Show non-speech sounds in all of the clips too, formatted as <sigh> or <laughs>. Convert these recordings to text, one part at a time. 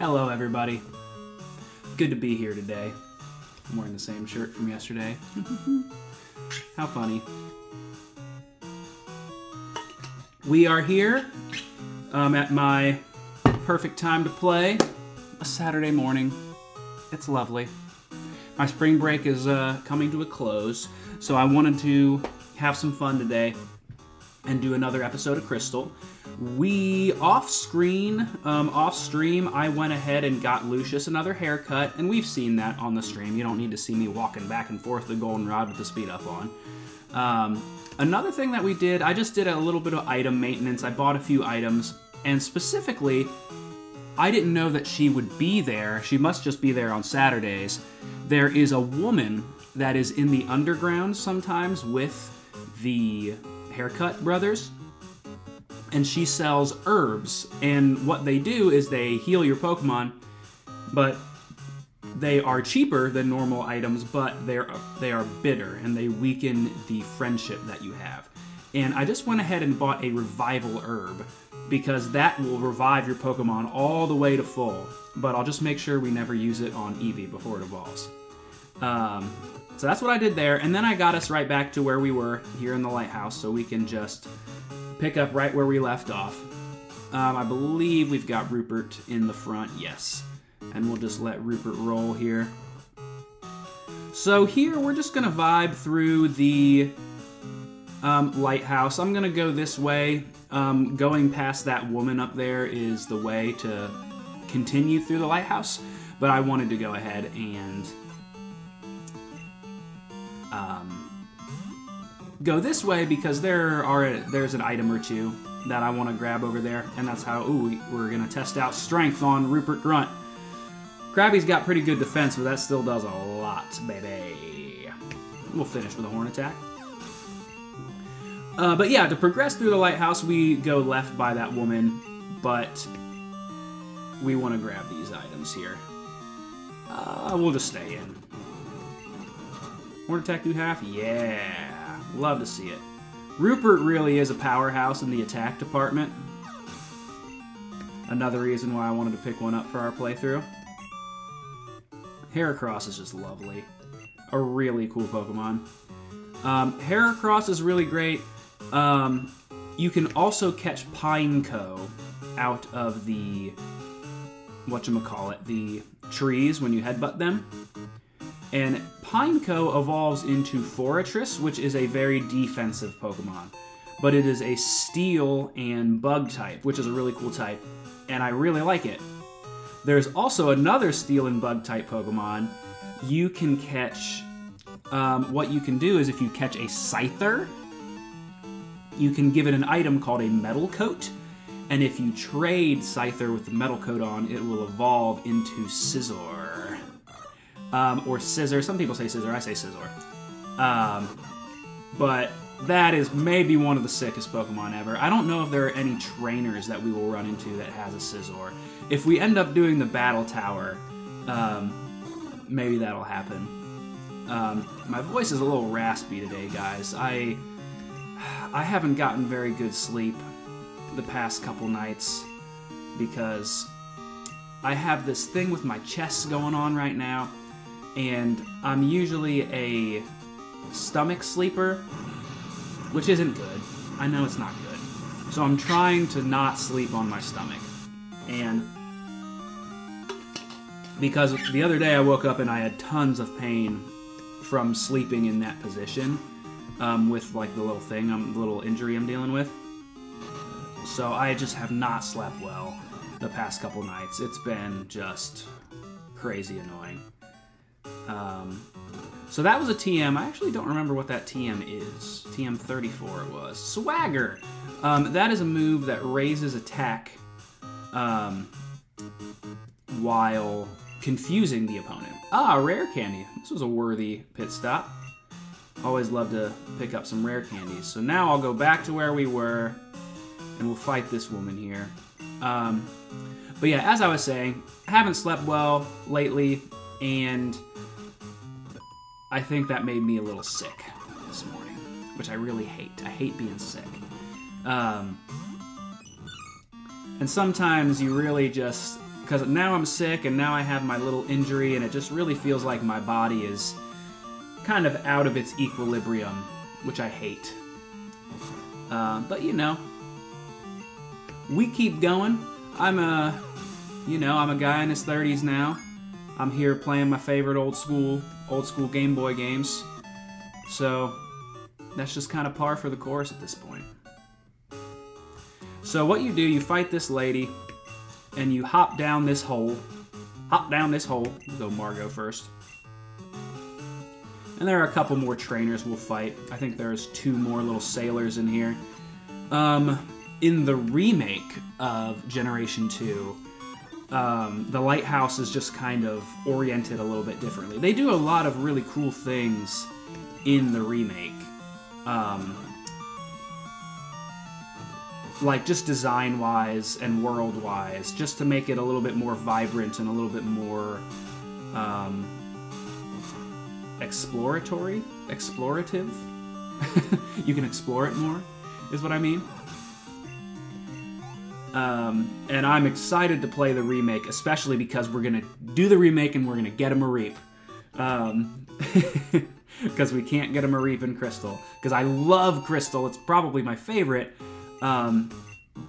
Hello, everybody. Good to be here today. I'm wearing the same shirt from yesterday. <laughs> How funny. We are here um, at my perfect time to play a Saturday morning. It's lovely. My spring break is uh, coming to a close, so I wanted to have some fun today and do another episode of Crystal. We off screen, um, off stream, I went ahead and got Lucius another haircut, and we've seen that on the stream. You don't need to see me walking back and forth the goldenrod with the speed up on. Um, another thing that we did, I just did a little bit of item maintenance. I bought a few items, and specifically, I didn't know that she would be there. She must just be there on Saturdays. There is a woman that is in the underground sometimes with the haircut brothers and she sells herbs. And what they do is they heal your pokemon but they are cheaper than normal items but they're they are bitter and they weaken the friendship that you have. And i just went ahead and bought a revival herb because that will revive your pokemon all the way to full. But i'll just make sure we never use it on eevee before it evolves. Um, so that's what I did there, and then I got us right back to where we were here in the lighthouse, so we can just pick up right where we left off. Um, I believe we've got Rupert in the front, yes. And we'll just let Rupert roll here. So here, we're just gonna vibe through the um, lighthouse. I'm gonna go this way. Um, going past that woman up there is the way to continue through the lighthouse, but I wanted to go ahead and um, go this way because there are there's an item or two that I want to grab over there, and that's how ooh we're gonna test out strength on Rupert Grunt. Krabby's got pretty good defense, but that still does a lot, baby. We'll finish with a horn attack. Uh, but yeah, to progress through the lighthouse, we go left by that woman, but we want to grab these items here. Uh, we'll just stay in. Horn attack do half? Yeah. Love to see it. Rupert really is a powerhouse in the attack department. Another reason why I wanted to pick one up for our playthrough. Heracross is just lovely. A really cool Pokemon. Um, Heracross is really great. Um, you can also catch Pineco out of the whatchamacallit, the trees when you headbutt them. And Pineco evolves into Forretress, which is a very defensive Pokemon. But it is a Steel and Bug type, which is a really cool type, and I really like it. There's also another Steel and Bug type Pokemon. You can catch. Um, what you can do is if you catch a Scyther, you can give it an item called a Metal Coat, and if you trade Scyther with the Metal Coat on, it will evolve into Scizor. Um, or scissor. Some people say scissor. I say Scizor. Um, but that is maybe one of the sickest Pokemon ever. I don't know if there are any trainers that we will run into that has a Scizor. If we end up doing the Battle Tower, um, maybe that'll happen. Um, my voice is a little raspy today, guys. I I haven't gotten very good sleep the past couple nights because I have this thing with my chest going on right now, and I'm usually a stomach sleeper, which isn't good. I know it's not good. So I'm trying to not sleep on my stomach. And because the other day I woke up and I had tons of pain from sleeping in that position um, with like the little thing, um, the little injury I'm dealing with. So I just have not slept well the past couple nights. It's been just crazy annoying. Um, so that was a TM. I actually don't remember what that TM is. TM34 it was. Swagger! Um, that is a move that raises attack um, while confusing the opponent. Ah, rare candy. This was a worthy pit stop. Always love to pick up some rare candies. So now I'll go back to where we were, and we'll fight this woman here. Um, but yeah, as I was saying, haven't slept well lately, and I think that made me a little sick this morning, which I really hate. I hate being sick. Um, and sometimes you really just because now I'm sick and now I have my little injury and it just really feels like my body is kind of out of its equilibrium, which I hate. Uh, but you know, we keep going. I'm a, you know, I'm a guy in his 30s now. I'm here playing my favorite old school, old school Game Boy games. So that's just kind of par for the course at this point. So what you do, you fight this lady, and you hop down this hole. Hop down this hole. Go Margo first. And there are a couple more trainers we'll fight. I think there's two more little sailors in here. Um, in the remake of Generation 2, um, the lighthouse is just kind of oriented a little bit differently. They do a lot of really cool things in the remake. Um, like just design wise and world wise, just to make it a little bit more vibrant and a little bit more um, exploratory, explorative. <laughs> you can explore it more, is what I mean. Um, and I'm excited to play the remake, especially because we're gonna do the remake and we're gonna get a Mareep. Um, <laughs> because we can't get a Mareep in Crystal. Because I love Crystal, it's probably my favorite. Um,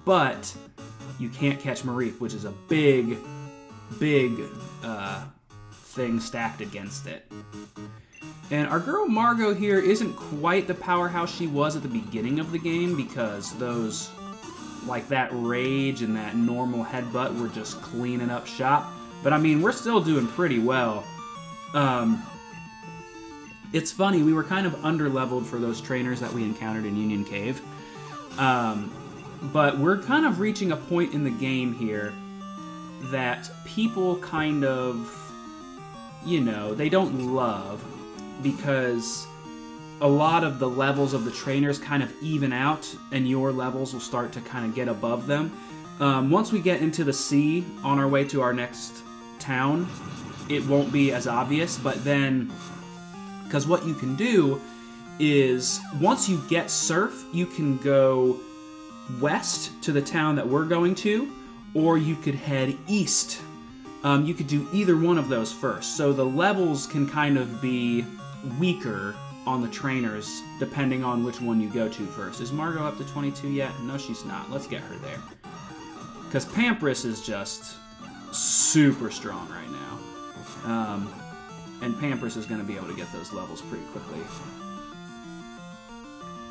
but you can't catch Mareep, which is a big, big uh, thing stacked against it. And our girl Margot here isn't quite the powerhouse she was at the beginning of the game because those, like that rage and that normal headbutt were just cleaning up shop. But I mean, we're still doing pretty well. Um, it's funny, we were kind of underleveled for those trainers that we encountered in Union Cave. Um, but we're kind of reaching a point in the game here that people kind of, you know, they don't love because a lot of the levels of the trainers kind of even out and your levels will start to kind of get above them. Um, once we get into the sea on our way to our next town, it won't be as obvious, but then, because what you can do is once you get surf, you can go west to the town that we're going to, or you could head east. Um, you could do either one of those first. So the levels can kind of be weaker on the trainers depending on which one you go to first. Is Margo up to 22 yet? No, she's not. Let's get her there. Because Pampris is just super strong right now. Um, and Pampris is going to be able to get those levels pretty quickly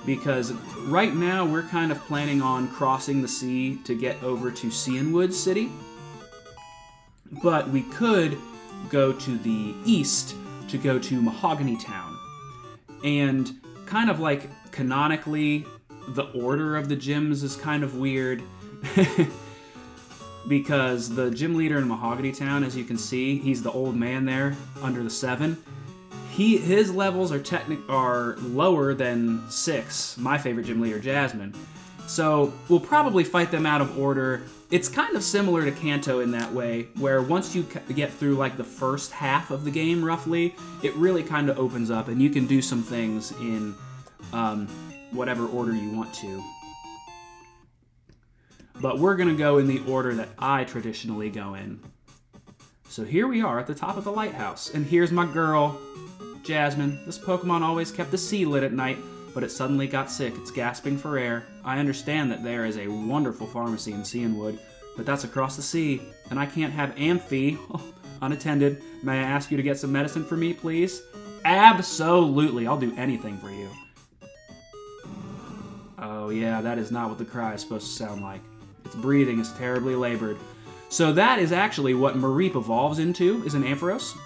because right now we're kind of planning on crossing the sea to get over to Cianwood City. But we could go to the east to go to Mahogany Town. And kind of like canonically, the order of the gyms is kind of weird. <laughs> because the gym leader in Mahogany Town, as you can see, he's the old man there under the seven he his levels are technic are lower than six. My favorite gym leader, Jasmine. So we'll probably fight them out of order. It's kind of similar to Kanto in that way, where once you get through like the first half of the game, roughly, it really kind of opens up, and you can do some things in um, whatever order you want to. But we're gonna go in the order that I traditionally go in. So here we are at the top of the lighthouse, and here's my girl, Jasmine, this Pokemon always kept the sea lit at night, but it suddenly got sick. It's gasping for air. I understand that there is a wonderful pharmacy in Cianwood, but that's across the sea, and I can't have Amphy <laughs> unattended. May I ask you to get some medicine for me, please? Absolutely. I'll do anything for you. Oh, yeah, that is not what the cry is supposed to sound like. Its breathing is terribly labored. So that is actually what Mareep evolves into, is an Ampharos.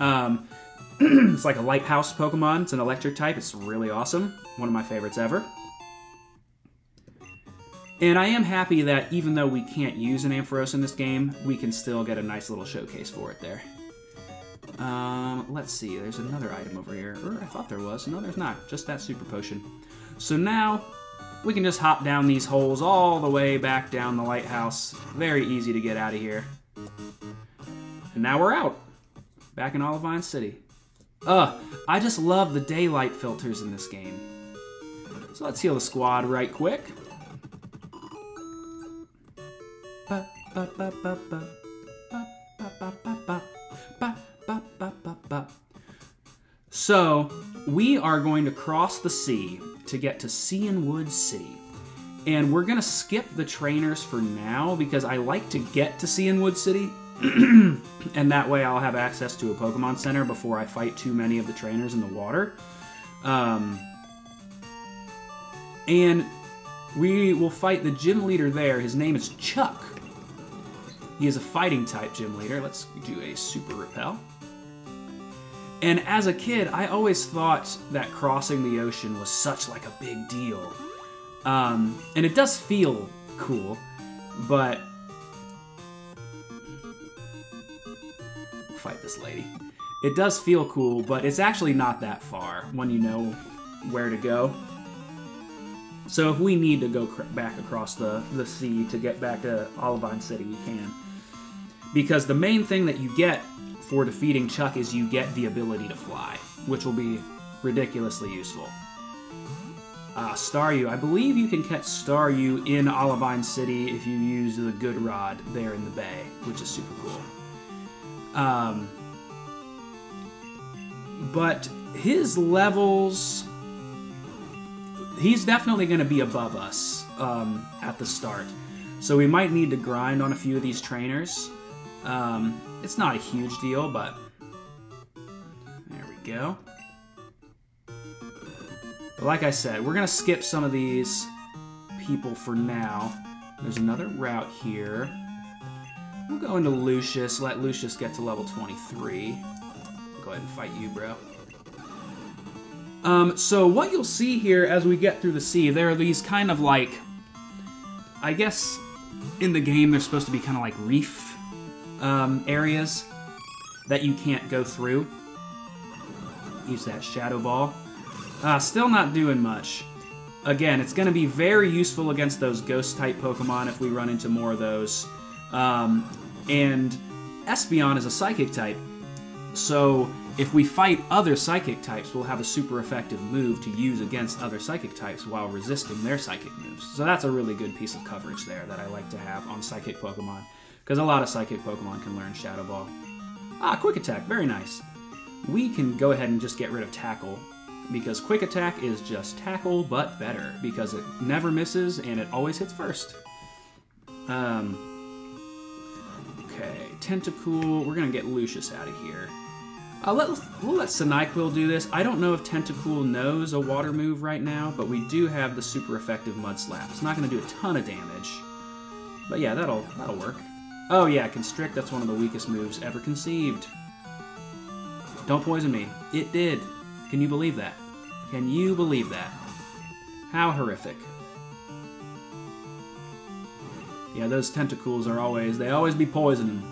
Um, <clears throat> it's like a lighthouse Pokemon. It's an electric type. It's really awesome. One of my favorites ever. And I am happy that even though we can't use an Ampharos in this game, we can still get a nice little showcase for it there. Um, let's see, there's another item over here. I thought there was. No, there's not. Just that Super Potion. So now, we can just hop down these holes all the way back down the lighthouse. Very easy to get out of here. And now we're out. Back in Olivine City. Ugh, I just love the daylight filters in this game. So let's heal the squad right quick. So, we are going to cross the sea to get to Cianwood City. And we're going to skip the trainers for now because I like to get to Cianwood City. <clears throat> and that way I'll have access to a Pokemon Center before I fight too many of the trainers in the water. Um, and we will fight the gym leader there. His name is Chuck. He is a fighting type gym leader. Let's do a super repel. And as a kid, I always thought that crossing the ocean was such like a big deal. Um, and it does feel cool, but fight this lady. It does feel cool, but it's actually not that far when you know where to go. So if we need to go back across the, the sea to get back to Olivine City, we can. Because the main thing that you get for defeating Chuck is you get the ability to fly, which will be ridiculously useful. Uh, Staryu. I believe you can catch Staryu in Olivine City if you use the Good Rod there in the bay, which is super cool. Um, but his levels, he's definitely going to be above us um, at the start. So we might need to grind on a few of these trainers. Um, it's not a huge deal, but there we go. But like I said, we're going to skip some of these people for now. There's another route here. We'll go into Lucius, let Lucius get to level 23. Go ahead and fight you, bro. Um, so what you'll see here as we get through the sea, there are these kind of like, I guess in the game they're supposed to be kind of like reef um, areas that you can't go through. Use that Shadow Ball. Uh, still not doing much. Again, it's going to be very useful against those Ghost-type Pokemon if we run into more of those. Um, and Espeon is a Psychic type, so if we fight other Psychic types, we'll have a super effective move to use against other Psychic types while resisting their Psychic moves. So that's a really good piece of coverage there that I like to have on Psychic Pokemon, because a lot of Psychic Pokemon can learn Shadow Ball. Ah, Quick Attack, very nice. We can go ahead and just get rid of Tackle, because Quick Attack is just Tackle, but better, because it never misses and it always hits first. Um, Okay, Tentacool. We're gonna get Lucius out of here. Uh, let, we'll let Cyndaquil do this. I don't know if Tentacool knows a water move right now, but we do have the super effective Mud Slap. It's not gonna do a ton of damage. But yeah, that'll that'll work. Oh yeah, Constrict, that's one of the weakest moves ever conceived. Don't poison me. It did. Can you believe that? Can you believe that? How horrific. Yeah, those tentacles are always, they always be poisoning.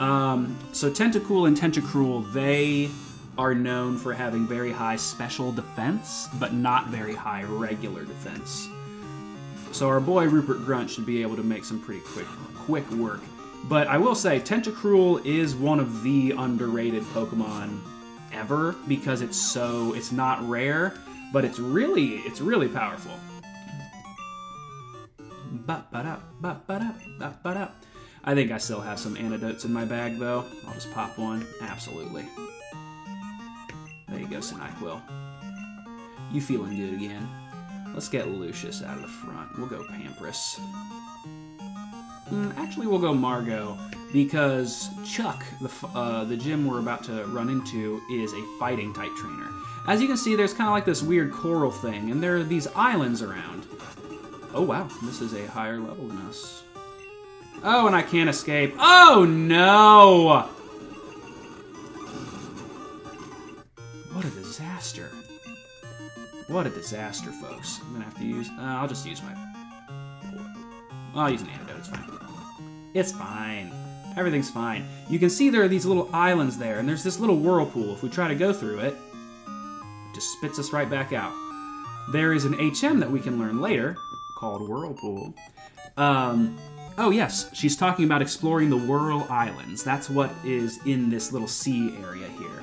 Um, so Tentacool and Tentacruel, they are known for having very high special defense, but not very high regular defense. So our boy Rupert Grunt should be able to make some pretty quick, quick work. But I will say, Tentacruel is one of the underrated Pokemon ever because it's so, it's not rare, but it's really, it's really powerful. I think I still have some antidotes in my bag, though. I'll just pop one. Absolutely. There you go, Cyndaquil. You feeling good again. Let's get Lucius out of the front. We'll go Pampers. Mm, actually, we'll go Margot, because Chuck, the, uh, the gym we're about to run into, is a fighting-type trainer. As you can see, there's kind of like this weird coral thing, and there are these islands around. Oh, wow. This is a higher level than us. Oh, and I can't escape. Oh, no! What a disaster. What a disaster, folks. I'm gonna have to use... Uh, I'll just use my... I'll use an antidote, it's fine. It's fine. Everything's fine. You can see there are these little islands there, and there's this little whirlpool. If we try to go through it, it just spits us right back out. There is an HM that we can learn later, called Whirlpool. Um, oh, yes, she's talking about exploring the Whirl Islands. That's what is in this little sea area here.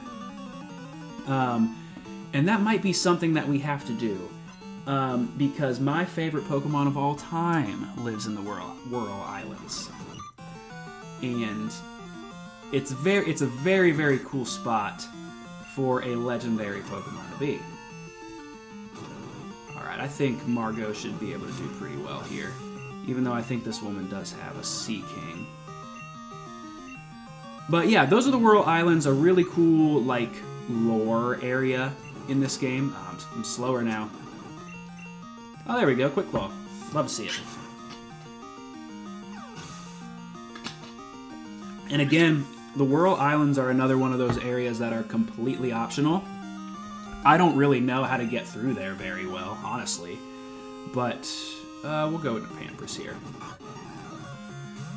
Um, and that might be something that we have to do. Um, because my favorite Pokemon of all time lives in the Whirl, Whirl Islands. and it's very it's a very very cool spot for a legendary Pokemon to be. I think Margot should be able to do pretty well here, even though I think this woman does have a Sea King. But yeah, those are the Whirl Islands, a really cool like lore area in this game. Oh, I'm, I'm slower now. Oh, there we go, Quick Claw. Love to see it. And again, the Whirl Islands are another one of those areas that are completely optional. I don't really know how to get through there very well, honestly. But uh, we'll go into Pampers here.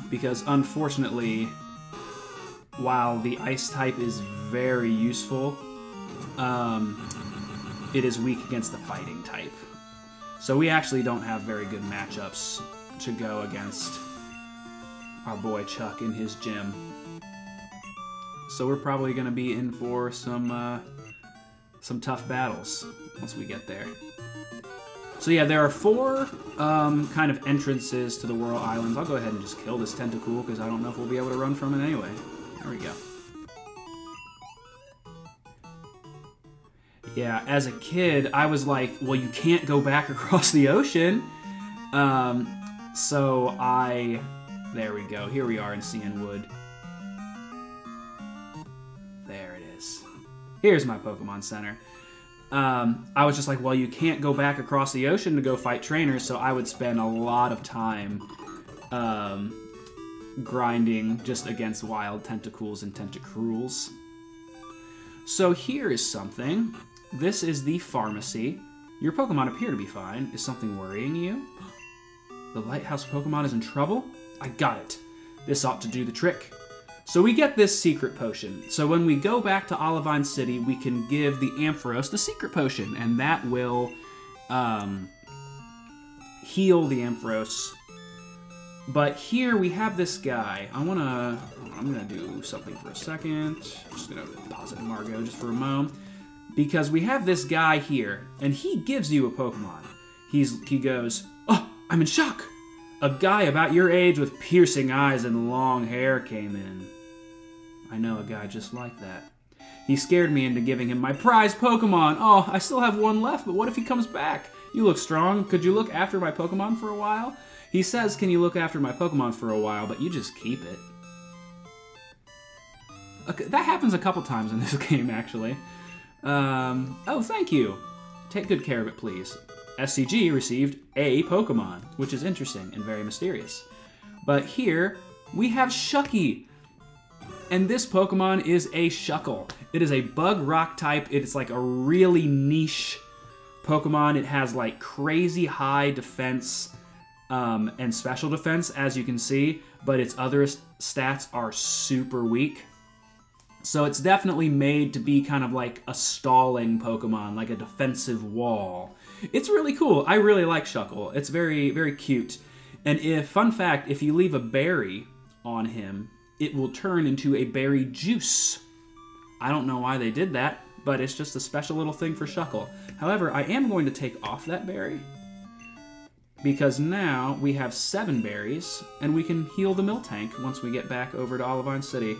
Because unfortunately, while the ice type is very useful, um, it is weak against the fighting type. So we actually don't have very good matchups to go against our boy Chuck in his gym. So we're probably going to be in for some uh, some tough battles once we get there. So yeah, there are four um, kind of entrances to the Whirl Islands. I'll go ahead and just kill this Tentacool because I don't know if we'll be able to run from it anyway. There we go. Yeah, as a kid, I was like, well, you can't go back <laughs> across the ocean. Um, so I... There we go. Here we are in Cianwood. There Here's my Pokemon Center. Um, I was just like, well, you can't go back across the ocean to go fight trainers, so I would spend a lot of time um, grinding just against wild Tentacools and Tentacruels. So here is something. This is the pharmacy. Your Pokemon appear to be fine. Is something worrying you? The lighthouse Pokemon is in trouble? I got it. This ought to do the trick. So we get this secret potion. So when we go back to Olivine City, we can give the Ampharos the secret potion, and that will um, heal the Ampharos. But here we have this guy. I wanna, I'm gonna do something for a second. I'm just gonna pause it in Margot just for a moment. Because we have this guy here, and he gives you a Pokemon. He's, he goes, oh, I'm in shock. A guy about your age with piercing eyes and long hair came in. I know a guy just like that. He scared me into giving him my prize Pokemon. Oh, I still have one left, but what if he comes back? You look strong. Could you look after my Pokemon for a while? He says, can you look after my Pokemon for a while, but you just keep it. Okay, that happens a couple times in <laughs> this game, actually. Um, oh, thank you. Take good care of it, please. SCG received a Pokemon, which is interesting and very mysterious. But here, we have Shuckie. And this Pokemon is a Shuckle. It is a bug rock type. It's like a really niche Pokemon. It has like crazy high defense um, and special defense, as you can see, but its other stats are super weak. So it's definitely made to be kind of like a stalling Pokemon, like a defensive wall. It's really cool. I really like Shuckle. It's very, very cute. And if, fun fact, if you leave a berry on him, it will turn into a berry juice. I don't know why they did that, but it's just a special little thing for Shuckle. However, I am going to take off that berry because now we have seven berries and we can heal the Miltank once we get back over to Olivine City.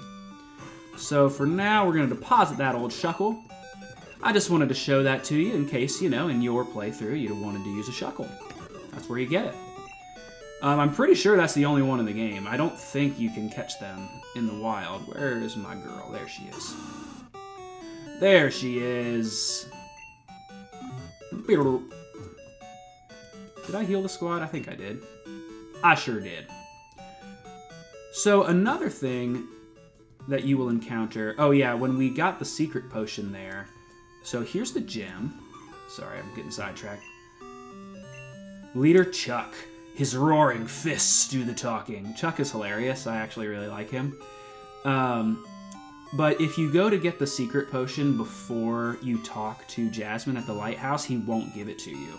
So for now, we're going to deposit that old Shuckle. I just wanted to show that to you in case, you know, in your playthrough you wanted to use a Shuckle. That's where you get it. Um, I'm pretty sure that's the only one in the game. I don't think you can catch them in the wild. Where is my girl? There she is. There she is. Did I heal the squad? I think I did. I sure did. So another thing that you will encounter... Oh yeah, when we got the secret potion there. So here's the gem. Sorry, I'm getting sidetracked. Leader Chuck. His roaring fists do the talking. Chuck is hilarious. I actually really like him. Um, but if you go to get the secret potion before you talk to Jasmine at the lighthouse, he won't give it to you.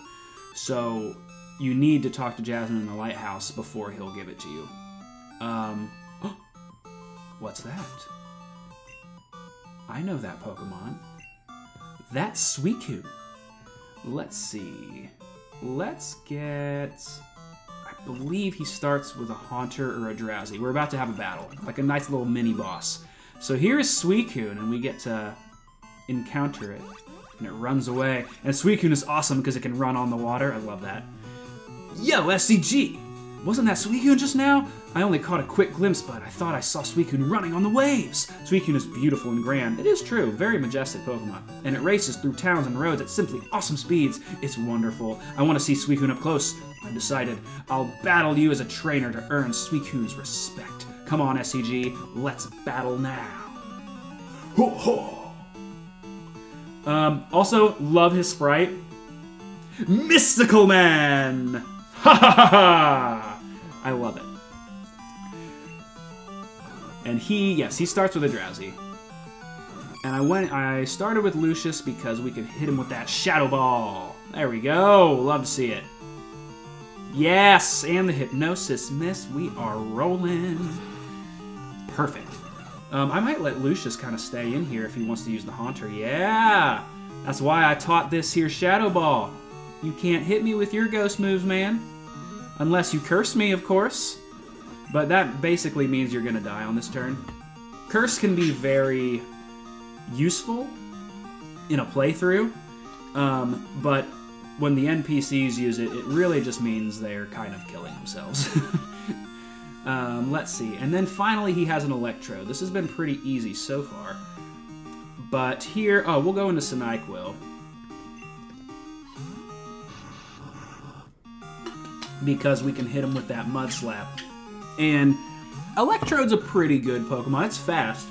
So you need to talk to Jasmine in the lighthouse before he'll give it to you. Um, <gasps> what's that? I know that Pokemon. That's Suicune. Let's see. Let's get believe he starts with a Haunter or a Drowzee. We're about to have a battle, like a nice little mini boss. So here is Suicune, and we get to encounter it. And it runs away. And Suicune is awesome because it can run on the water. I love that. Yo, SCG! Wasn't that Suicune just now? I only caught a quick glimpse, but I thought I saw Suicune running on the waves. Suicune is beautiful and grand. It is true, very majestic Pokemon. And it races through towns and roads at simply awesome speeds. It's wonderful. I want to see Suicune up close. I decided I'll battle you as a trainer to earn Suicune's respect. Come on, SCG, let's battle now. Ho ho! Um, also, love his sprite. Mystical Man! Ha ha ha ha! I love it. And he, yes, he starts with a Drowzee. And I went, I started with Lucius because we could hit him with that Shadow Ball. There we go. Love to see it. Yes, and the Hypnosis Miss. We are rolling. Perfect. Um, I might let Lucius kind of stay in here if he wants to use the Haunter. Yeah! That's why I taught this here Shadow Ball. You can't hit me with your ghost moves, man. Unless you curse me, of course. But that basically means you're going to die on this turn. Curse can be very useful in a playthrough, um, but when the NPCs use it, it really just means they're kind of killing themselves. <laughs> um, let's see. And then finally, he has an Electro. This has been pretty easy so far. But here, oh, we'll go into Cyndaquil. Because we can hit him with that Mud Slap. And Electrode's a pretty good Pokemon. It's fast.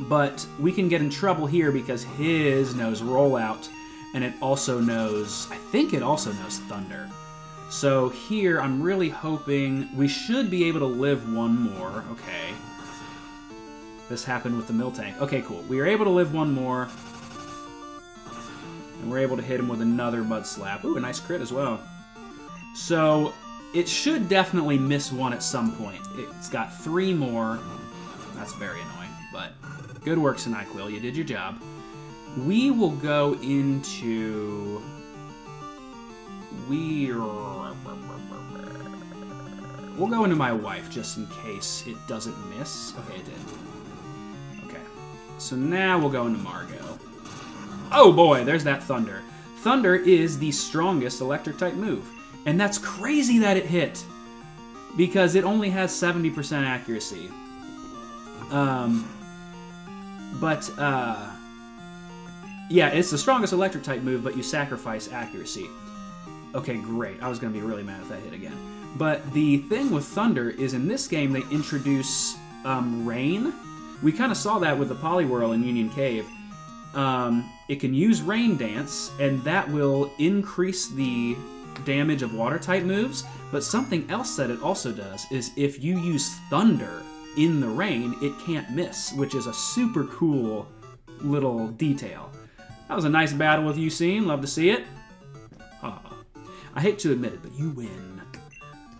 But we can get in trouble here because his knows Rollout, and it also knows, I think it also knows Thunder. So here, I'm really hoping we should be able to live one more. Okay. This happened with the Miltank. Okay, cool. We are able to live one more. And we're able to hit him with another Mud Slap. Ooh, a nice crit as well. So, it should definitely miss one at some point. It's got three more. That's very annoying, but good work, Cyndaquil. You did your job. We will go into... We... We'll go into my wife, just in case it doesn't miss. Okay, it did. Okay. So now we'll go into Margot. Oh boy, there's that Thunder. Thunder is the strongest electric-type move. And that's crazy that it hit. Because it only has 70% accuracy. Um, but, uh, yeah, it's the strongest electric type move, but you sacrifice accuracy. Okay, great. I was going to be really mad if that hit again. But the thing with Thunder is in this game they introduce um, Rain. We kind of saw that with the Poliwhirl in Union Cave. Um, it can use Rain Dance, and that will increase the damage of water type moves, but something else that it also does is if you use Thunder in the rain, it can't miss, which is a super cool little detail. That was a nice battle with you, Eusine, love to see it. I hate to admit it, but you win.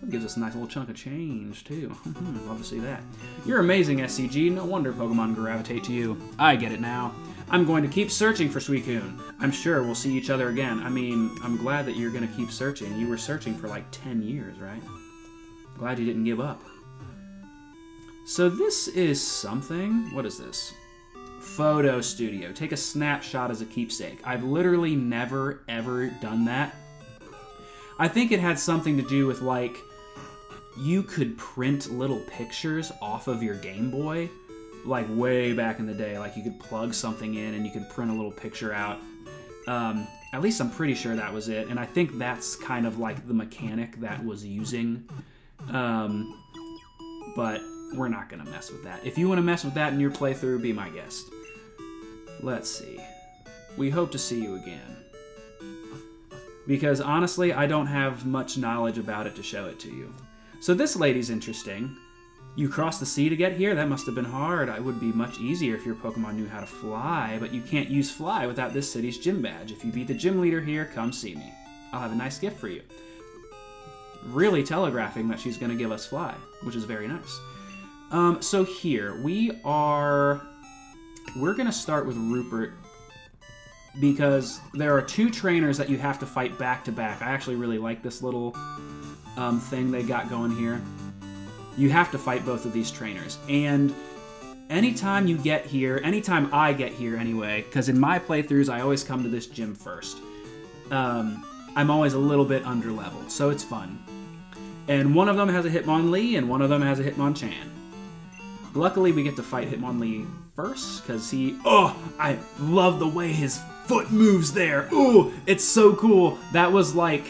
That gives us a nice little chunk of change, too. <laughs> Hmm, love to see that. You're amazing, SCG. No wonder Pokemon gravitate to you. I get it now. I'm going to keep searching for Suicune. I'm sure we'll see each other again. I mean, I'm glad that you're going to keep searching. You were searching for like 10 years, right? Glad you didn't give up. So this is something. What is this? Photo Studio. Take a snapshot as a keepsake. I've literally never, ever done that. I think it had something to do with like you could print little pictures off of your Game Boy like way back in the day. Like you could plug something in and you could print a little picture out. Um, at least I'm pretty sure that was it. And I think that's kind of like the mechanic that was using. Um, but we're not going to mess with that. If you want to mess with that in your playthrough, be my guest. Let's see. We hope to see you again. Because honestly, I don't have much knowledge about it to show it to you. So this lady's interesting. You crossed the sea to get here? That must have been hard. It would be much easier if your Pokemon knew how to fly, but you can't use fly without this city's gym badge. If you beat the gym leader here, come see me. I'll have a nice gift for you. Really telegraphing that she's going to give us fly, which is very nice. Um, so here, we are... We're going to start with Rupert because there are two trainers that you have to fight back to back. I actually really like this little um, thing they got going here. You have to fight both of these trainers. And anytime you get here, anytime I get here anyway, because in my playthroughs I always come to this gym first, um, I'm always a little bit under leveled, so it's fun. And one of them has a Hitmonlee, and one of them has a Hitmonchan. Luckily, we get to fight Hitmonlee first, because he. Oh, I love the way his foot moves there. Ooh, it's so cool. That was like.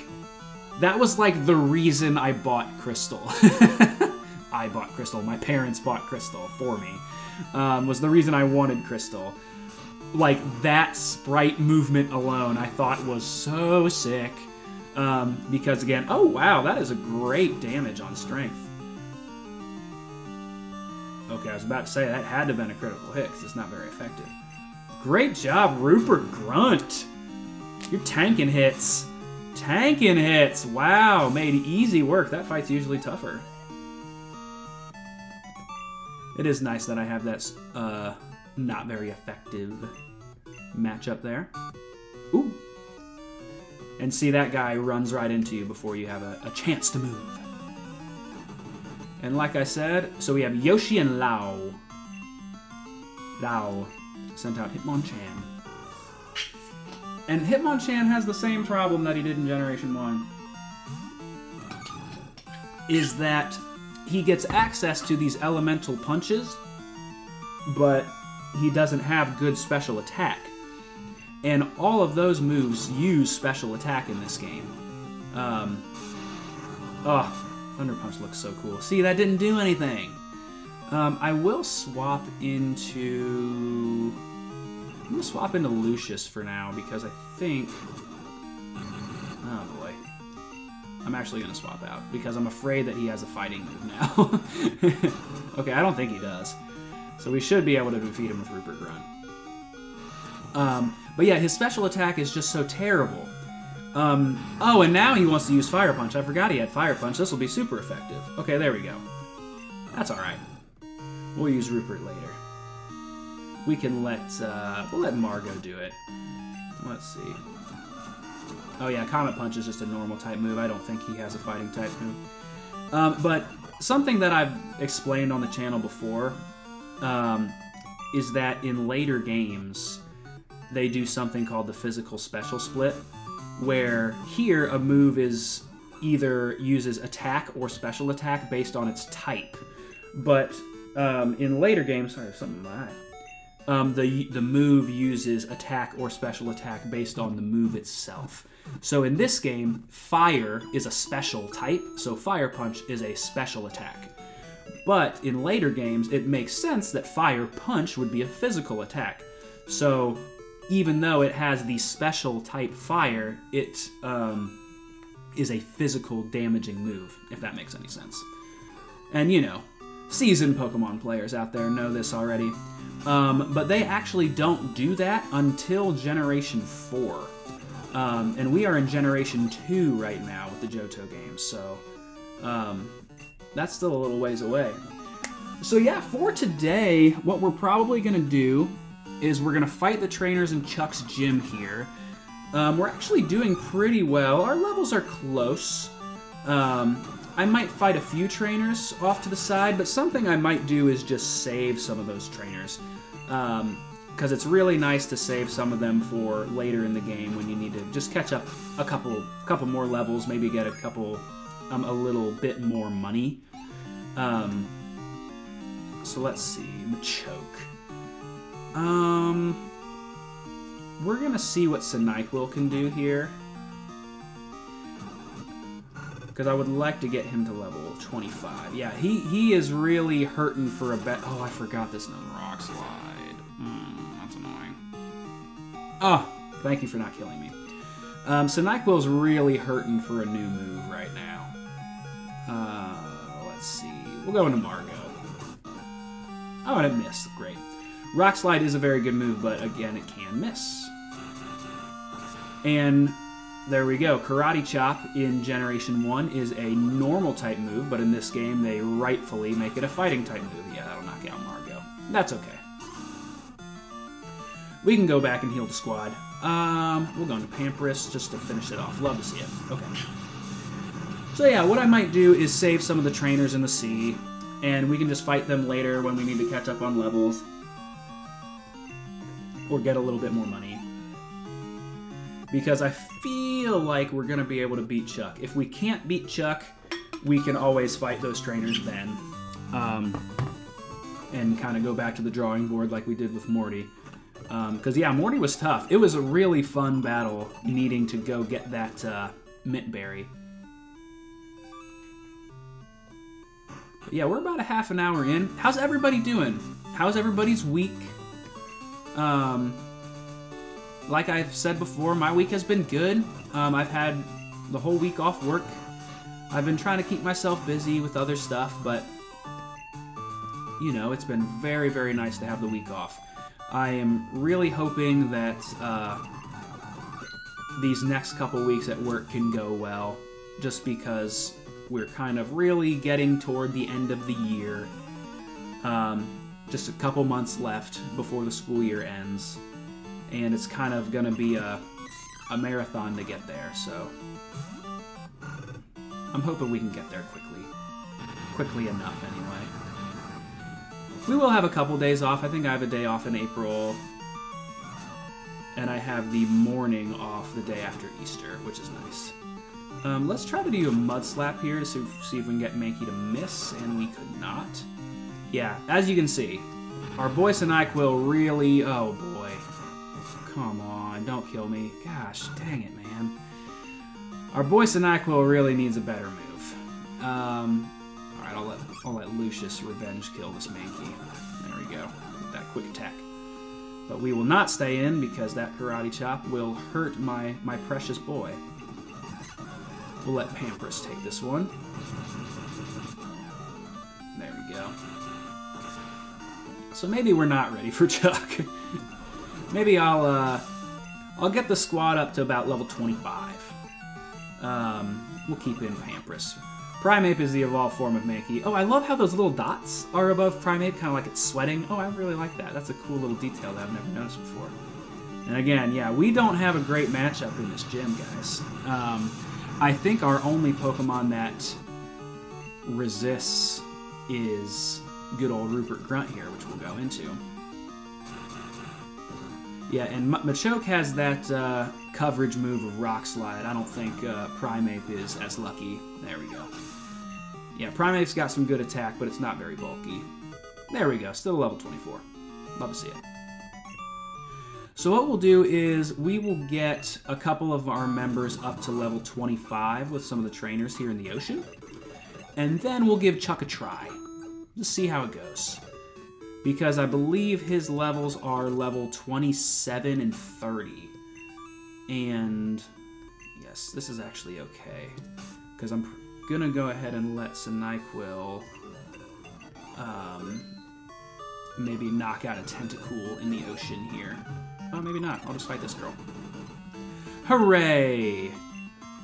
That was like the reason I bought Crystal. <laughs> I bought Crystal. My parents bought Crystal for me. Um, was the reason I wanted Crystal. Like that sprite movement alone, I thought was so sick. Um, because again, oh wow, that is a great damage on strength. Okay, I was about to say that had to have been a critical hit because it's not very effective. Great job, Rupert Grunt. You're tanking hits. Tanking hits. Wow, made easy work. That fight's usually tougher. It is nice that I have that uh, not very effective matchup there. Ooh. And see, that guy runs right into you before you have a, a chance to move. And like I said, so we have Yoshi and Lao. Lao sent out Hitmonchan. And Hitmonchan has the same problem that he did in Generation 1. Is that he gets access to these elemental punches, but he doesn't have good special attack. And all of those moves use special attack in this game. Um, oh, Thunder Punch looks so cool. See, that didn't do anything. Um, I will swap into... I'm going to swap into Lucius for now because I think... Oh. I'm actually going to swap out because I'm afraid that he has a fighting move now. <laughs> okay, I don't think he does. So we should be able to defeat him with Rupert Grunt. Um, but yeah, his special attack is just so terrible. Um, oh, and now he wants to use Fire Punch. I forgot he had Fire Punch. This will be super effective. Okay, there we go. That's alright. We'll use Rupert later. We can let, uh, we'll let Margo do it. Let's see. Oh yeah, Comet Punch is just a normal type move. I don't think he has a fighting type move. Um, but something that I've explained on the channel before um, is that in later games, they do something called the physical special split, where here a move is either uses attack or special attack based on its type. But um, in later games, sorry, something in my eye. Um, the the move uses attack or special attack based on the move itself. So in this game, fire is a special type, so fire punch is a special attack. But in later games, it makes sense that fire punch would be a physical attack. So even though it has the special type fire, it um, is a physical damaging move, if that makes any sense. And you know, seasoned Pokemon players out there know this already. Um, but they actually don't do that until Generation 4. Um, and we are in Generation 2 right now with the Johto games, so um, that's still a little ways away. So yeah, for today, what we're probably going to do is we're going to fight the trainers in Chuck's gym here. Um, we're actually doing pretty well. Our levels are close. Um, I might fight a few trainers off to the side, but something I might do is just save some of those trainers. Because um, it's really nice to save some of them for later in the game when you need to just catch up a couple couple more levels, maybe get a couple, um, a little bit more money. Um, so let's see, Machoke. Um, we're gonna see what Cyndaquil can do here. Because I would like to get him to level 25. Yeah, he, he is really hurting for a bet. Oh, I forgot this known rock slide. Mm, that's annoying. Oh, thank you for not killing me. Um, Cyndaquil's really hurting for a new move right now. Uh, let's see. We'll go into Margo. Oh, and it missed. Great. Rock Slide is a very good move, but again, it can miss. And there we go. Karate Chop in Generation 1 is a normal type move, but in this game they rightfully make it a fighting type move. Yeah, that'll knock out Margo. That's okay. We can go back and heal the squad. Um, we'll go into Pampers just to finish it off. Love to see it. Okay. So yeah, what I might do is save some of the trainers in the sea, and we can just fight them later when we need to catch up on levels. Or get a little bit more money. Because I feel like we're going to be able to beat Chuck. If we can't beat Chuck, we can always fight those trainers then. Um, and kind of go back to the drawing board like we did with Morty. Because, um, yeah, Morty was tough. It was a really fun battle needing to go get that uh, mint berry. But yeah, we're about a half an hour in. How's everybody doing? How's everybody's week? Um, like I've said before, my week has been good. Um, I've had the whole week off work. I've been trying to keep myself busy with other stuff, but you know, it's been very, very nice to have the week off. I am really hoping that uh, these next couple weeks at work can go well, just because we're kind of really getting toward the end of the year. Um, just a couple months left before the school year ends, and it's kind of going to be a, a marathon to get there, so I'm hoping we can get there quickly. Quickly enough, anyway. We will have a couple days off. I think I have a day off in April. And I have the morning off the day after Easter, which is nice. Um, let's try to do a mud slap here to see if, see if we can get Mankey to miss, and we could not. Yeah, as you can see, our boy Cyndaquil really... Oh, boy. Come on, don't kill me. Gosh, dang it, man. Our boy Cyndaquil really needs a better move. Um, Alright, I'll let, I'll let Lucius revenge kill this Mankey. There we go. That quick attack. But we will not stay in because that karate chop will hurt my, my precious boy. We'll let Pampers take this one. There we go. So maybe we're not ready for Chuck. <laughs> maybe I'll uh, I'll get the squad up to about level 25. Um, we'll keep in Pampers. Primeape is the evolved form of Mankey. Oh, I love how those little dots are above Primeape, kind of like it's sweating. Oh, I really like that. That's a cool little detail that I've never noticed before. And again, yeah, we don't have a great matchup in this gym, guys. Um, I think our only Pokemon that resists is good old Rupert Grunt here, which we'll go into. Yeah, and Machoke has that uh, coverage move of Rock Slide. I don't think uh, Primeape is as lucky. There we go. Yeah, Primeape's got some good attack, but it's not very bulky. There we go, still level 24. Love to see it. So what we'll do is we will get a couple of our members up to level 25 with some of the trainers here in the ocean. And then we'll give Chuck a try. Just see how it goes. Because I believe his levels are level 27 and 30. And yes, this is actually okay. Because I'm gonna go ahead and let Cyndaquil um, maybe knock out a Tentacool in the ocean here. Oh, maybe not. I'll just fight this girl. Hooray!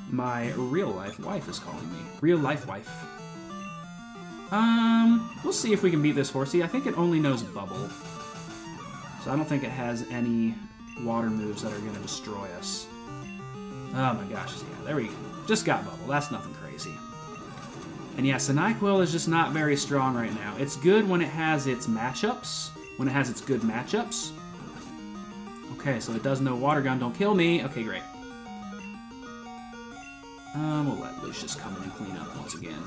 My real-life wife is calling me. Real-life wife. Um, we'll see if we can beat this horsey. I think it only knows Bubble. So I don't think it has any water moves that are going to destroy us. Oh my gosh, yeah, there we go. Just got Bubble. That's nothing crazy. And yes, yeah, Cyndaquil is just not very strong right now. It's good when it has its matchups, when it has its good matchups. Okay, so it does know Water Gun, don't kill me. Okay, great. Um, we'll let Lucius come in and clean up once again.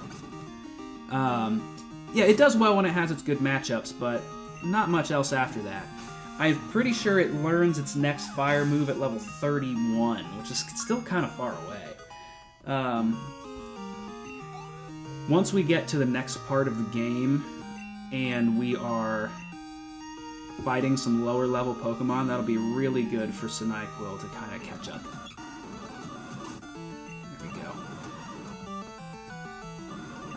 Um, yeah, it does well when it has its good matchups, but not much else after that. I'm pretty sure it learns its next fire move at level 31, which is still kind of far away. Um, once we get to the next part of the game and we are fighting some lower level Pokemon, that'll be really good for Cyndaquil to kind of catch up.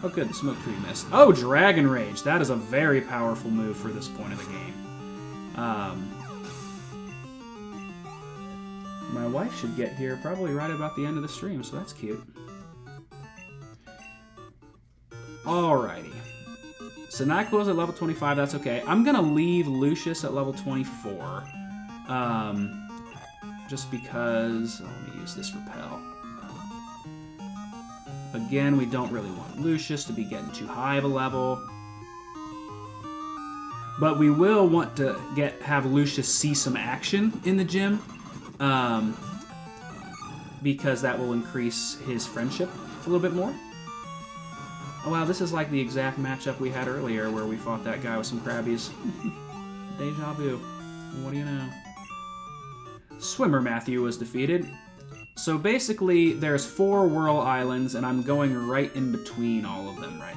Oh good, the Smokescreen missed. Oh, Dragon Rage! That is a very powerful move for this point of the game. Um, my wife should get here probably right about the end of the stream, so that's cute. Alrighty. So Nyquil's at level 25, that's okay. I'm gonna leave Lucius at level 24. Um, just because... Oh, let me use this repel. Again, we don't really want Lucius to be getting too high of a level. But we will want to get have Lucius see some action in the gym. Um, because that will increase his friendship a little bit more. Oh wow, this is like the exact matchup we had earlier where we fought that guy with some crabbies. <laughs> Deja vu. What do you know? Swimmer Matthew was defeated. So basically, there's four Whirl Islands, and I'm going right in between all of them right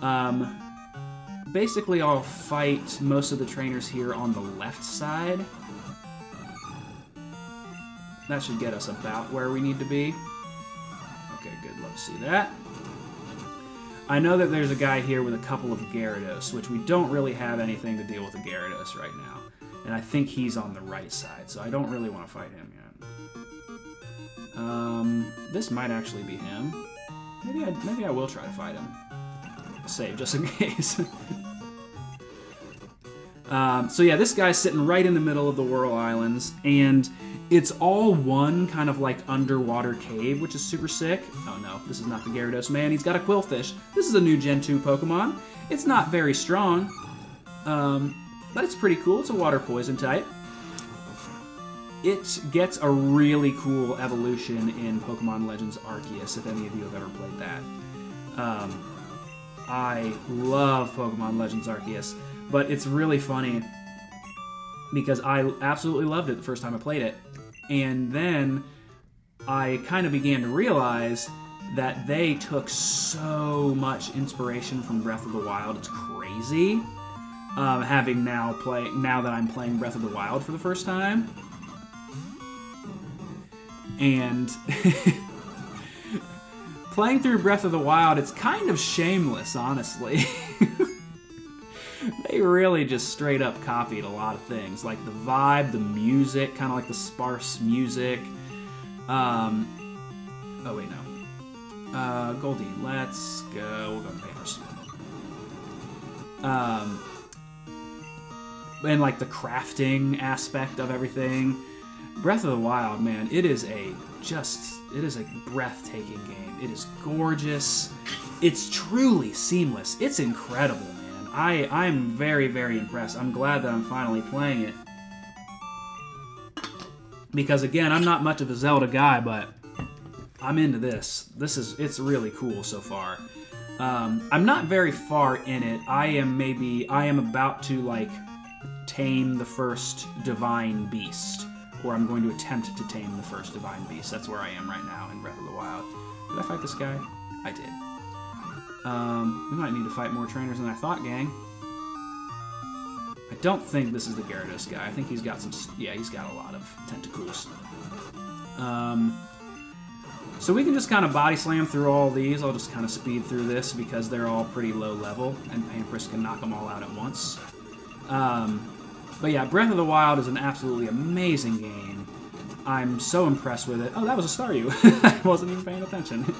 now. Um, basically, I'll fight most of the trainers here on the left side. That should get us about where we need to be. Okay, good. Love to see that. I know that there's a guy here with a couple of Gyarados, which we don't really have anything to deal with a Gyarados right now. And I think he's on the right side, so I don't really want to fight him yet. Um, this might actually be him. Maybe I, maybe I will try to fight him. Save, just in <laughs> case. um, so yeah, this guy's sitting right in the middle of the Whirl Islands, and it's all one kind of like underwater cave, which is super sick. Oh no, this is not the Gyarados man. He's got a Qwilfish. This is a new Gen 2 Pokemon. It's not very strong, um, but it's pretty cool. It's a water poison type. It gets a really cool evolution in Pokemon Legends Arceus, if any of you have ever played that. Um, I love Pokemon Legends Arceus, but it's really funny because I absolutely loved it the first time I played it. And then I kind of began to realize that they took so much inspiration from Breath of the Wild. It's crazy. Um, having now play now that I'm playing Breath of the Wild for the first time, and <laughs> playing through Breath of the Wild, it's kind of shameless, honestly. <laughs> they really just straight up copied a lot of things, like the vibe, the music, kind of like the sparse music. Um, oh wait, no. Uh, Goldie, let's go. We'll go to papers. Um, and like the crafting aspect of everything. Breath of the Wild, man, it is a just it is a breathtaking game. It is gorgeous. It's truly seamless. It's incredible, man. I I'm very very impressed. I'm glad that I'm finally playing it. Because again, I'm not much of a Zelda guy, but I'm into this. This is it's really cool so far. Um, I'm not very far in it. I am maybe I am about to like tame the first divine beast, or I'm going to attempt to tame the first divine beast. That's where I am right now in Breath of the Wild. Did I fight this guy? I did. Um, we might need to fight more trainers than I thought, gang. I don't think this is the Gyarados guy. I think he's got some... Yeah, he's got a lot of Tentacools. Um, so we can just kind of body slam through all these. I'll just kind of speed through this because they're all pretty low level, and Pampers can knock them all out at once. Um, but yeah, Breath of the Wild is an absolutely amazing game. I'm so impressed with it. Oh, that was a Staryu. <laughs> I wasn't even paying attention.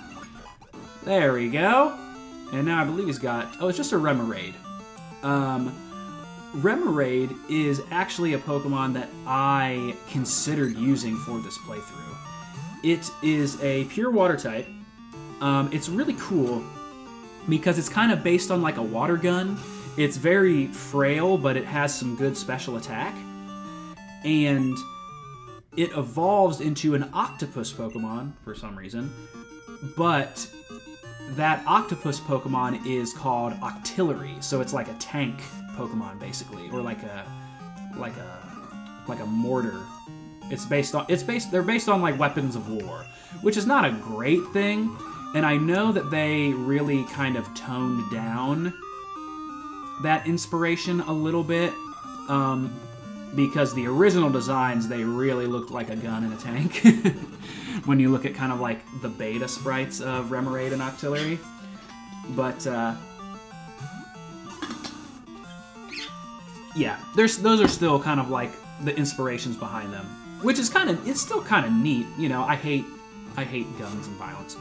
<laughs> there we go. And now I believe he's got... Oh, it's just a Remoraid. Um, Remoraid is actually a Pokemon that I considered using for this playthrough. It is a pure water type. Um, it's really cool because it's kind of based on like a water gun. It's very frail, but it has some good special attack. And it evolves into an octopus Pokemon for some reason. But that octopus Pokemon is called Octillery, so it's like a tank Pokemon basically, or like a like a like a mortar. It's based on it's based they're based on like weapons of war, which is not a great thing. And I know that they really kind of toned down that inspiration a little bit um, because the original designs they really looked like a gun in a tank <laughs> when you look at kind of like the beta sprites of Remoraid and Octillery. But uh, yeah, there's those are still kind of like the inspirations behind them, which is kind of it's still kind of neat. You know, I hate I hate guns and violence,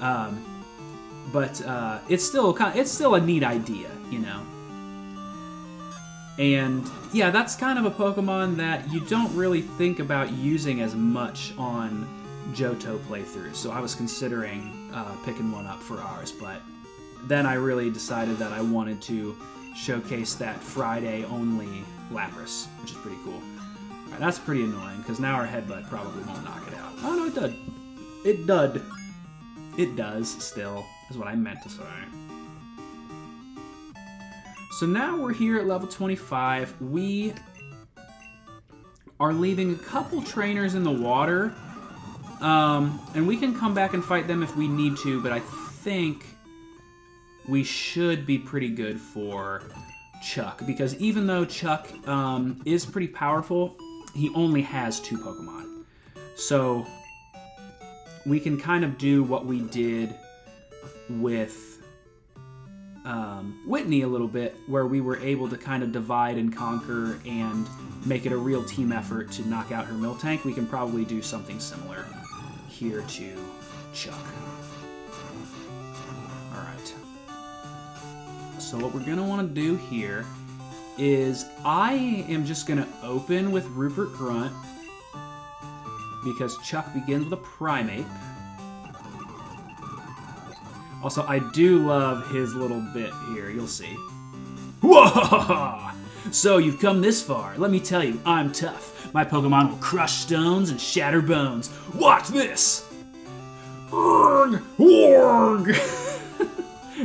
um, but uh, it's still kind of, it's still a neat idea. You know. And yeah, that's kind of a Pokemon that you don't really think about using as much on Johto playthroughs, so I was considering uh, picking one up for ours, but then I really decided that I wanted to showcase that Friday only Lapras, which is pretty cool. Alright, that's pretty annoying, because now our headbutt probably won't knock it out. Oh no, it did. It did. It does, still, is what I meant to say. So now we're here at level 25. We are leaving a couple trainers in the water. Um, and we can come back and fight them if we need to, but I think we should be pretty good for Chuck. Because even though Chuck um, is pretty powerful, he only has two Pokemon. So we can kind of do what we did with um, Whitney a little bit, where we were able to kind of divide and conquer and make it a real team effort to knock out her Miltank, We can probably do something similar here to Chuck. Alright. So what we're going to want to do here is I am just going to open with Rupert Grunt because Chuck begins with a Primeape. Also, I do love his little bit here. You'll see. Whoa! So you've come this far. Let me tell you, I'm tough. My Pokemon will crush stones and shatter bones. Watch this! <laughs>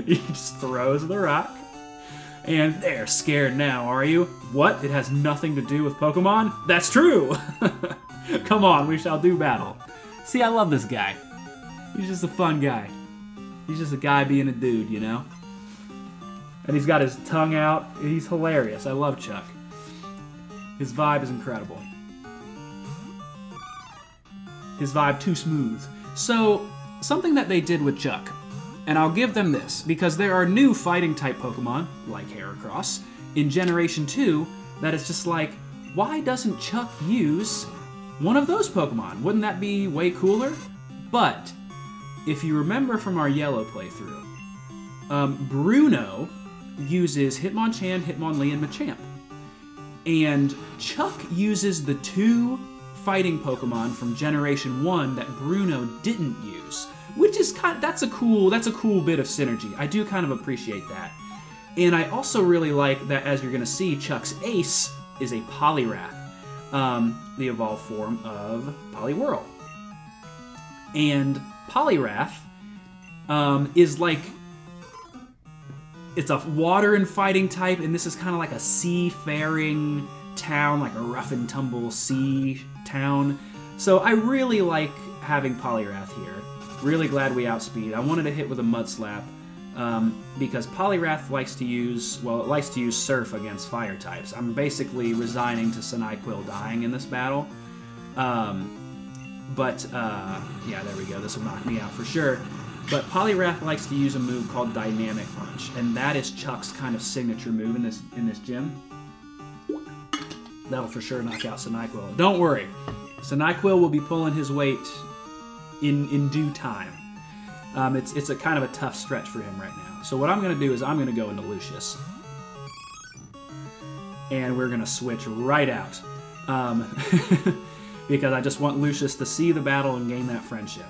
He just throws the rock. And they're scared now, are you? What? It has nothing to do with Pokemon? That's true! <laughs> Come on, we shall do battle. See, I love this guy. He's just a fun guy. He's just a guy being a dude, you know? And he's got his tongue out. He's hilarious. I love Chuck. His vibe is incredible. His vibe too smooth. So, something that they did with Chuck, and I'll give them this, because there are new fighting type Pokemon, like Heracross, in Generation 2, that is just like, why doesn't Chuck use one of those Pokemon? Wouldn't that be way cooler? But, if you remember from our yellow playthrough, um, Bruno uses Hitmonchan, Hitmonlee, and Machamp. And Chuck uses the two fighting Pokemon from Generation 1 that Bruno didn't use. Which is kind of, that's a cool that's a cool bit of synergy. I do kind of appreciate that. And I also really like that as you're gonna see, Chuck's ace is a Poliwrath, um, the evolved form of Poliwhirl. And Poliwrath um, is like it's a water and fighting type, and this is kind of like a seafaring town, like a rough and tumble sea town. So I really like having Poliwrath here. Really glad we outspeed. I wanted to hit with a Mud Slap um, because Poliwrath likes to use, well, it likes to use Surf against fire types. I'm basically resigning to Cyndaquil dying in this battle. Um, but, uh, yeah, there we go. This will knock me out for sure. But Poliwrath likes to use a move called Dynamic Punch, and that is Chuck's kind of signature move in this in this gym. That'll for sure knock out Cyndaquil. Don't worry, Cyndaquil will be pulling his weight in in due time. Um, it's it's a kind of a tough stretch for him right now. So what I'm going to do is I'm going to go into Lucius, and we're going to switch right out. Um, <laughs> because I just want Lucius to see the battle and gain that friendship.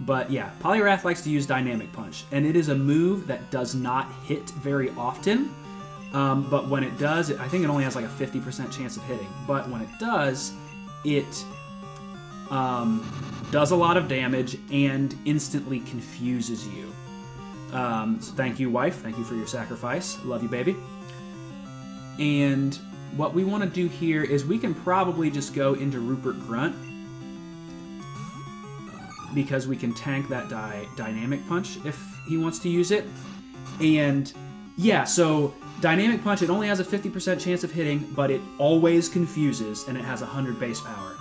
But yeah, Poliwrath likes to use Dynamic Punch, and it is a move that does not hit very often. Um, but when it does, I think it only has like a 50% chance of hitting. But when it does, it um, does a lot of damage and instantly confuses you. Um, so thank you, wife. Thank you for your sacrifice. Love you, baby. And what we want to do here is we can probably just go into Rupert Grunt because we can tank that dynamic punch if he wants to use it. And yeah, so dynamic punch it only has a 50% chance of hitting, but it always confuses and it has 100 base power.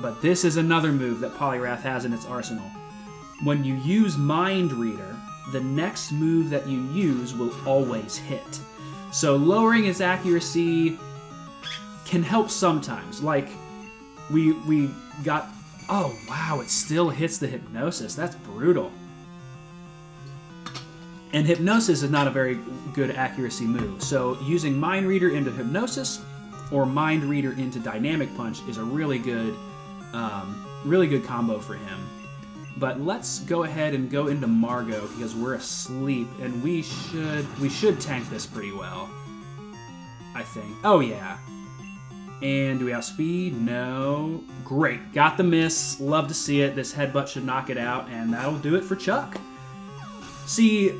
But this is another move that Poliwrath has in its arsenal. When you use Mind Reader, the next move that you use will always hit. So lowering its accuracy can help sometimes. Like we we got Oh, wow, it still hits the Hypnosis. That's brutal. And Hypnosis is not a very good accuracy move, so using Mind Reader into Hypnosis or Mind Reader into Dynamic Punch is a really good um, Really good combo for him. But let's go ahead and go into Margot because we're asleep and we should we should tank this pretty well. I think. Oh yeah. And do we have speed? No. Great. Got the miss. Love to see it. This headbutt should knock it out, and that'll do it for Chuck. See,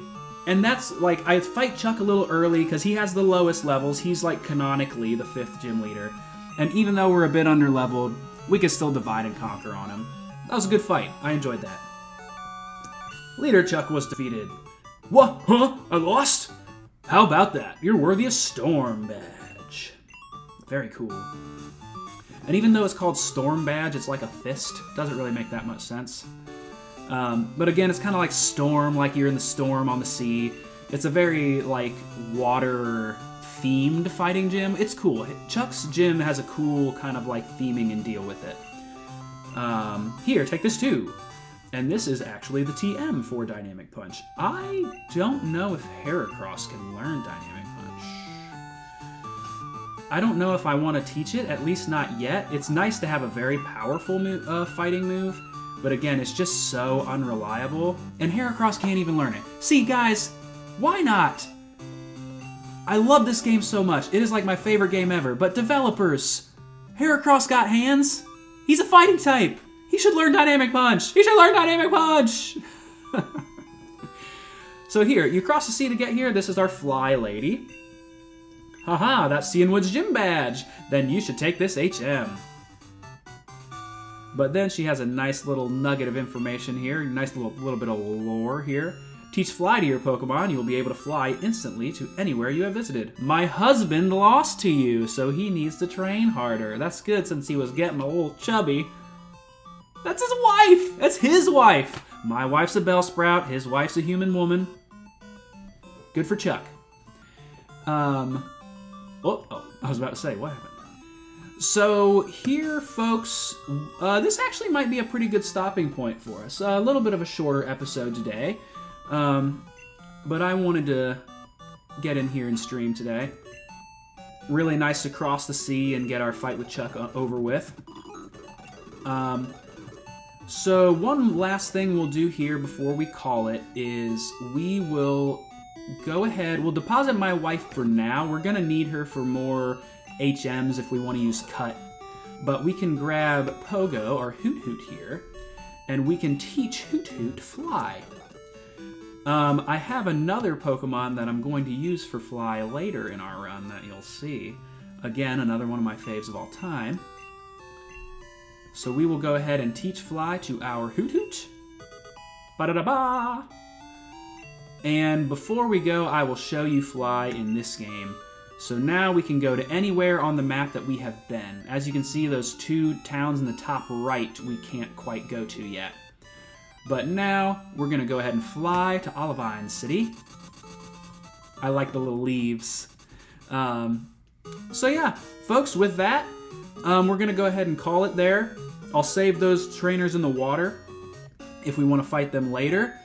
and that's like I fight Chuck a little early because he has the lowest levels. He's like canonically the fifth gym leader. And even though we're a bit under leveled, we can still divide and conquer on him. That was a good fight. I enjoyed that. Leader Chuck was defeated. What? Huh? I lost? How about that? You're worthy of Storm Badge. Very cool. And even though it's called Storm Badge, it's like a fist. Doesn't really make that much sense. Um, but again, it's kind of like Storm, like you're in the storm on the sea. It's a very, like, water themed fighting gym. It's cool. Chuck's gym has a cool kind of like theming and deal with it. Um, here, take this too. And this is actually the TM for Dynamic Punch. I don't know if Heracross can learn Dynamic. I don't know if I want to teach it, at least not yet. It's nice to have a very powerful move, uh, fighting move, but again, it's just so unreliable. And Heracross can't even learn it. See, guys, why not? I love this game so much. It is like my favorite game ever. But developers, Heracross got hands? He's a fighting type. He should learn Dynamic Punch. He should learn Dynamic Punch. <laughs> so here, you cross the sea to get here. This is our fly lady. Haha, that's Cianwood's gym badge. Then you should take this HM. But then she has a nice little nugget of information here, nice little little bit of lore here. Teach fly to your Pokemon, you will be able to fly instantly to anywhere you have visited. My husband lost to you, so he needs to train harder. That's good since he was getting a little chubby. That's his wife! That's his wife! My wife's a Bellsprout, his wife's a human woman. Good for Chuck. Um, oh, oh, I was about to say, what happened? So here, folks, uh, this actually might be a pretty good stopping point for us. Uh, a little bit of a shorter episode today, um, but I wanted to get in here and stream today. Really nice to cross the sea and get our fight with Chuck over with. Um, so one last thing we'll do here before we call it is we will go ahead, we'll deposit my wife for now. We're going to need her for more HMs if we want to use cut. But we can grab Pogo, or Hoothoot here, and we can teach Hoothoot fly. Um, I have another Pokemon that I'm going to use for fly later in our run that you'll see. Again, another one of my faves of all time. So we will go ahead and teach fly to our Hoothoot. Ba-da-da-ba! And before we go, I will show you fly in this game. So now we can go to anywhere on the map that we have been. As you can see, those two towns in the top right we can't quite go to yet. But now, we're going to go ahead and fly to Olivine City. I like the little leaves. Um, so yeah, folks, with that, um, we're going to go ahead and call it there. I'll save those trainers in the water if we want to fight them later.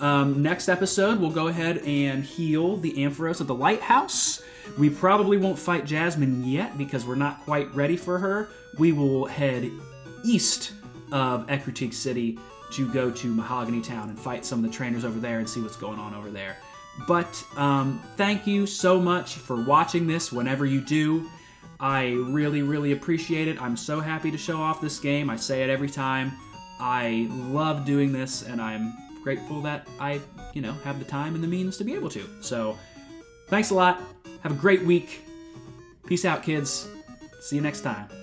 Um, next episode, we'll go ahead and heal the Ampharos at the lighthouse. We probably won't fight Jasmine yet because we're not quite ready for her. We will head east of Ecruteak City to go to Mahogany Town and fight some of the trainers over there and see what's going on over there. But um, thank you so much for watching this whenever you do. I really, really appreciate it. I'm so happy to show off this game. I say it every time. I love doing this, and I'm grateful that I, you know, have the time and the means to be able to. So, thanks a lot. Have a great week. Peace out, kids. See you next time.